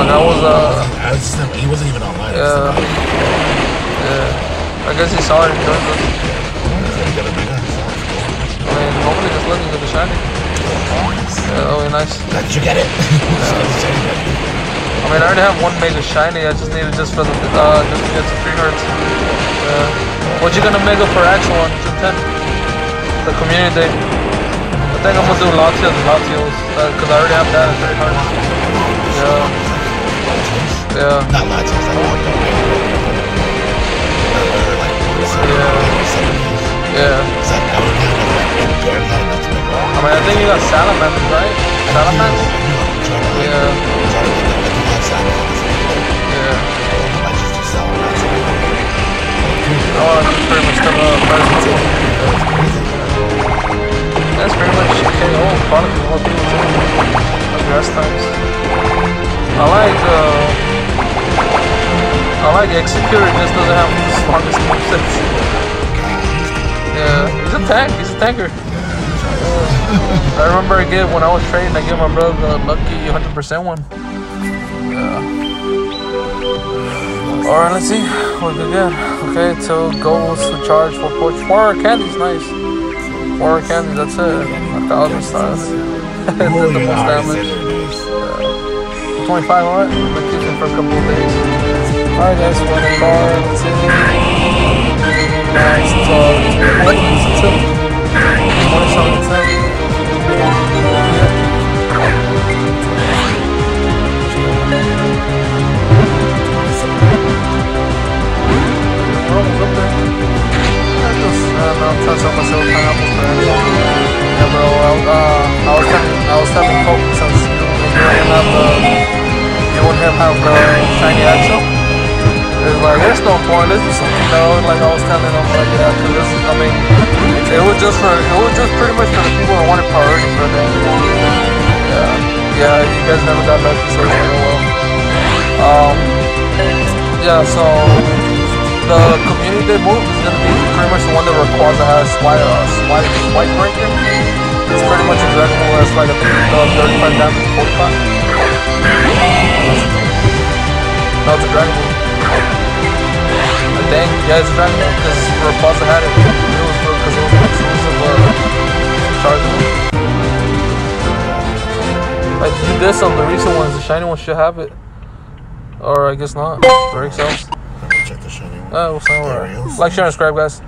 And that was uh I was just, he wasn't even online. yeah yeah. I guess he saw it and joined us. He got a big ass. I mean, hopefully just looking good to shiny. Yeah, oh, nice. Did you get it? yeah. I mean, I already have one mega shiny. I just need it just for the uh, just to get to three hearts. Yeah. What you gonna mega for actual on June 10th? The community day. I think I'm gonna do Latias and Latios because I already have that at three hearts. Yeah. Yeah. Not of stuff. Like, Yeah. Yeah. Is that now or not? Like, barely had enough to I mean, I think you got Salamence, right? Salamence? Yeah. Yeah. Oh, that's pretty much the uh. That's pretty much KO of all people too. Like last times. I like uh I like Exeggutor, just doesn't have the strongest movesets. Yeah, he's a tank, he's a tanker. Uh, I remember again when I was trading, I gave my brother the lucky 100% one. Yeah. Alright, let's see what we get. Okay, so goals to charge for porch. Four candies, nice. Four candies, that's it. A thousand stars. Did the most damage. 25, alright. That keeps it for a couple of days. Alright, guys, we're in the car. Let's see. Next, uh, what is it? Twenty something. We're almost up there. I just, I don't know, I'm trying to sell myself pineapples, man. Yeah, bro, I, uh, I was telling, I was telling Coke It's like, there's no point, do something, you know, like I was telling them, like, yeah, cause this, I mean, it was just for, it was just pretty much for the people that wanted priority for them. Yeah, yeah, you guys never got lucky, so real well. Um, yeah, so, the community day move is gonna be pretty much the one that requires have swipe, uh, swipe, swipe breaker. It's pretty much exactly what it's like, uh, 35 damage, 45. No, it's a dragon it's a dragon move because Rayquaza had it. It was because it was exclusive uh. Like, you did some the recent ones, the shiny ones should have it. Or I guess not. Drake cells. Check the shiny one. Uh, we'll say There alright. he is. Like, share, and subscribe, guys.